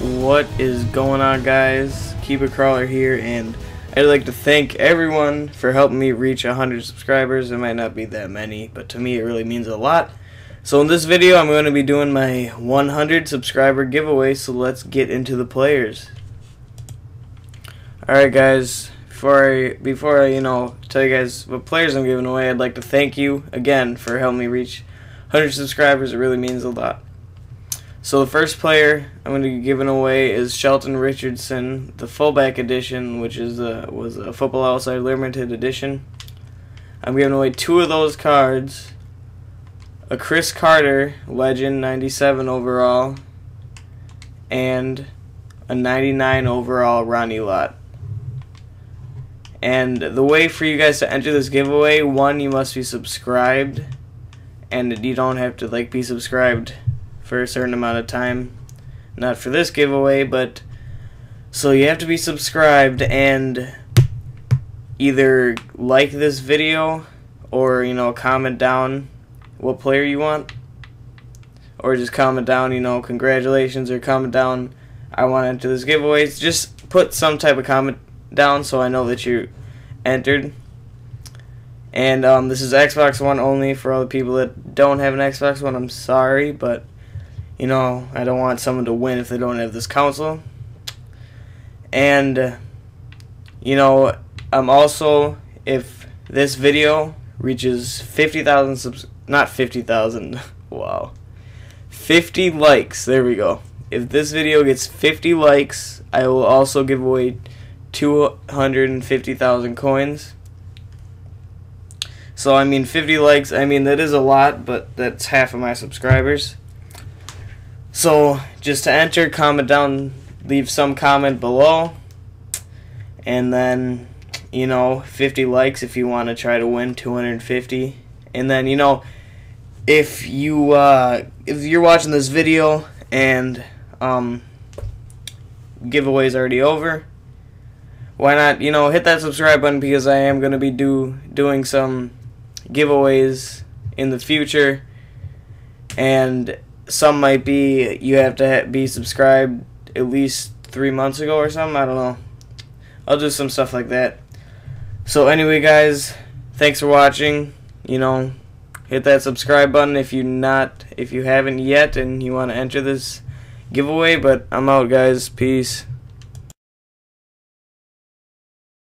What is going on guys? Keep A Crawler here and I'd like to thank everyone for helping me reach 100 subscribers. It might not be that many, but to me it really means a lot. So in this video I'm going to be doing my 100 subscriber giveaway, so let's get into the players. Alright guys, before I, before I, you know, tell you guys what players I'm giving away, I'd like to thank you again for helping me reach 100 subscribers. It really means a lot. So the first player I'm going to be giving away is Sheldon Richardson, the fullback edition, which is a, was a Football Outsider limited edition. I'm giving away two of those cards. A Cris Carter, legend, 97 overall, and a 99 overall Ronnie Lott. And the way for you guys to enter this giveaway, one, you must be subscribed, and you don't have to like be subscribed for a certain amount of time. Not for this giveaway, but so you have to be subscribed and either like this video or you know comment down what player you want. Or just comment down you know congratulations or comment down I want to enter this giveaway. Just put some type of comment down so I know that you entered. And um, this is Xbox One only for all the people that don't have an Xbox One. I'm sorry but you know, I don't want someone to win if they don't have this council. And, you know, I'm also, if this video reaches 50,000 subs, not 50,000, wow, 50 likes, there we go. If this video gets 50 likes, I will also give away 250,000 coins. So, I mean, 50 likes, I mean, that is a lot, but that's half of my subscribers. So just to enter, comment down, leave some comment below, and then you know 50 likes if you want to try to win 250. And then you know if you uh, if you're watching this video and um, giveaway's already over, why not you know hit that subscribe button because I am going to be do doing some giveaways in the future and some might be you have to be subscribed at least three months ago or something. I don't know. I'll do some stuff like that. So anyway, guys, thanks for watching. You know, hit that subscribe button if you not if you haven't yet and you want to enter this giveaway. But I'm out, guys. Peace.